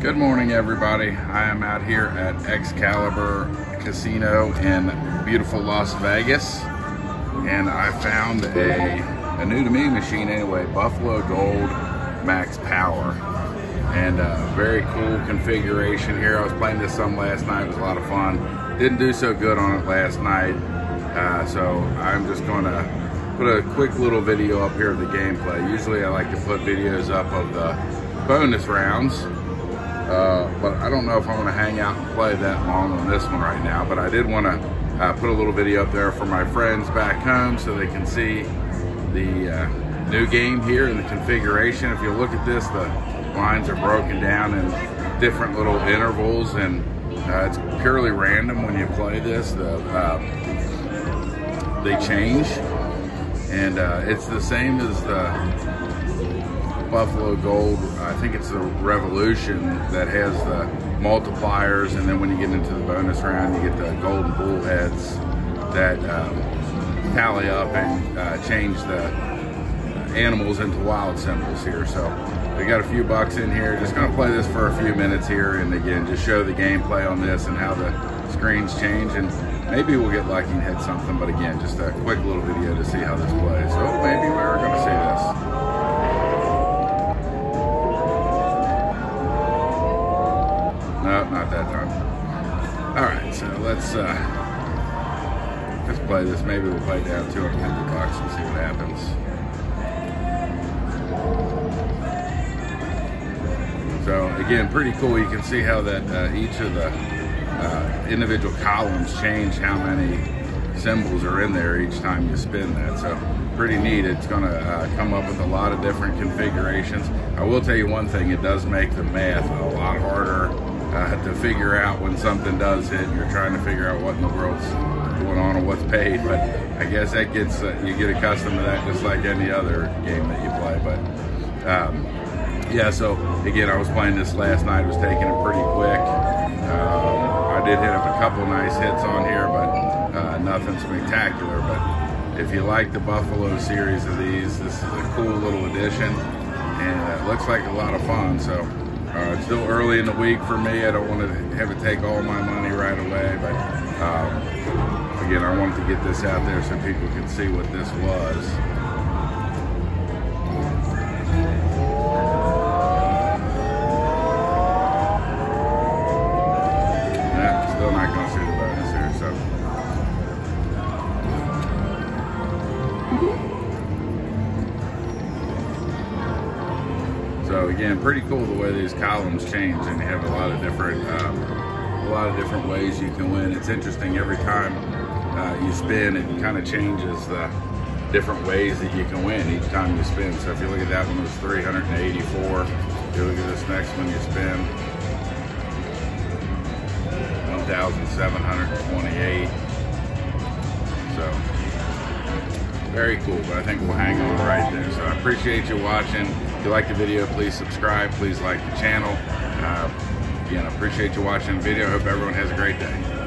Good morning, everybody. I am out here at Excalibur Casino in beautiful Las Vegas, and I found a, a new to me machine anyway, Buffalo Gold Max Power, and a very cool configuration here. I was playing this some last night. It was a lot of fun. Didn't do so good on it last night, uh, so I'm just going to put a quick little video up here of the gameplay. Usually I like to put videos up of the bonus rounds uh, but I don't know if I'm to hang out and play that long on this one right now. But I did want to uh, put a little video up there for my friends back home so they can see the uh, new game here and the configuration. If you look at this, the lines are broken down in different little intervals and uh, it's purely random when you play this. The, uh, they change and it's the same as the Buffalo Gold, I think it's the Revolution that has the multipliers, and then when you get into the bonus round, you get the golden bullheads that um, tally up and uh, change the animals into wild symbols here. So we got a few bucks in here. Just gonna play this for a few minutes here, and again, just show the gameplay on this and how the screens change, and maybe we'll get lucky and hit something. But again, just a quick little video to see how this plays. So maybe we're gonna see All right, so let's uh, let's play this. Maybe we'll play down 250 bucks and see what happens. So again, pretty cool. You can see how that uh, each of the uh, individual columns change how many symbols are in there each time you spin that. So pretty neat. It's going to uh, come up with a lot of different configurations. I will tell you one thing, it does make the math a lot harder uh, to figure out when something does hit. You're trying to figure out what in the world's going on and what's paid. But I guess that gets uh, you get accustomed to that just like any other game that you play. But um, yeah, so again, I was playing this last night. was taking it pretty quick. Um, I did hit up a couple nice hits on here, but uh, nothing spectacular. But if you like the Buffalo series of these, this is a cool little addition, and it looks like a lot of fun. So. Uh, it's still early in the week for me. I don't want to have it take all my money right away, but um, again, I wanted to get this out there so people can see what this was. So again, pretty cool the way these columns change and you have a lot of different um, a lot of different ways you can win. It's interesting every time uh, you spin, it kind of changes the different ways that you can win each time you spin. So if you look at that one, it was 384. You look at this next one, you spin 1,728. So very cool, but I think we'll hang on right there. So I appreciate you watching. If you like the video, please subscribe. Please like the channel. Uh, again, appreciate you watching the video. Hope everyone has a great day.